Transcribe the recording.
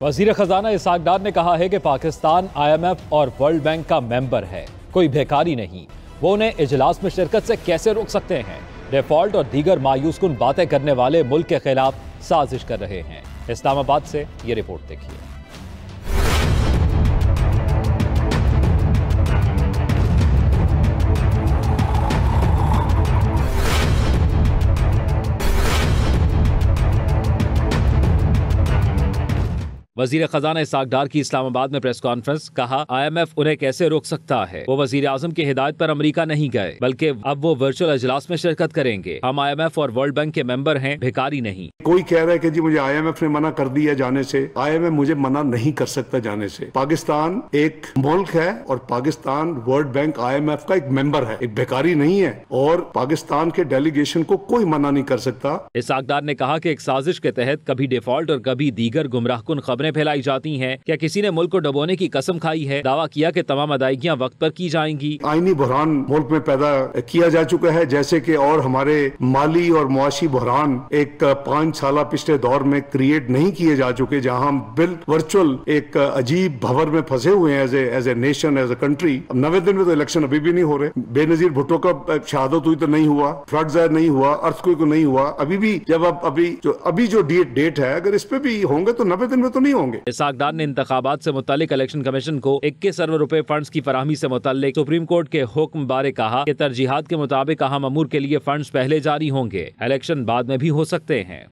वज़ीर खजाना इसाक डार ने कहा है कि पाकिस्तान, आईएमएफ और वर्ल्ड बैंक का मेंबर है। कोई भेकारी नहीं। वो उन्हें इजलास में शिरकत से कैसे रोक सकते हैं? डिफ़ॉल्ट और दीगर मायूस कुन बातें करने वाले मुल्क के खिलाफ साजिश कर रहे हैं। इस्लामाबाद से ये रिपोर्ट देखिए। वज़ीर खजाना इसाकडार की इस्लामाबाद में प्रेस कॉन्फ्रेंस कहा आईएमएफ उन्हें कैसे रोक सकता है? वो वज़ीर आज़म की हिदायत पर अमरीका नहीं गए बल्कि अब वो वर्चुअल अजलास में शिरकत करेंगे। हम आईएमएफ और वर्ल्ड बैंक के मेंबर हैं भिकारी नहीं। कोई कह रहा है कि जी मुझे आईएमएफ ने मना कर दिया जाने से आईएमएफ मुझे मना नहीं कर सकता जाने से। पाकिस्तान एक मुल्क है और पाकिस्तान वर्ल्ड बैंक आईएमएफ का एक मेंबर है एक बेकारी नहीं है और पाकिस्तान के डेलीगेशन को कोई मना नहीं कर सकता। इसाकदार ने कहा कि एक साजिश के तहत कभी डिफ़ॉल्ट और कभी दीगर गुमराहकुन खबरें खबरें फैलाई जाती हैं। क्या किसी ने मुल्क को डबोने की कसम खाई है? दावा किया कि तमाम अदायगियाँ वक्त पर की जाएँगी। आईनी बहरान मुल्क में पैदा किया जा चुका है, जैसे कि और हमारे माली और मुआशी बहरान एक पाँच साल पिछले दौर में क्रिएट नहीं किए जा चुके, जहाँ हम बिल वर्चुअल एक अजीब भवर में फंसे हुए हैं as a nation as a country नवे दिन में तो इलेक्शन अभी भी नहीं हो रहे। बेनजीर भुट्टो का शहादत हुई तो नहीं हुआ, फ्लड ज़ाहिर नहीं हुआ अर्थ को नहीं हुआ। अभी भी जब अब अभी जो अभी जो डेट डेट है, अगर इस पे भी होंगे तो नब्बे दिन में तो नहीं होंगे। इसाकदार ने इंतबात से मुतालिक इलेक्शन कमीशन को इक्कीस अरब रुपए फंड की फराहमी से मुतालिक सुप्रीम कोर्ट के हुक्म बारे कहा कि तरजीहत के मुताबिक अहम अमूर के लिए फंड पहले जारी होंगे। इलेक्शन बाद में भी हो सकते हैं।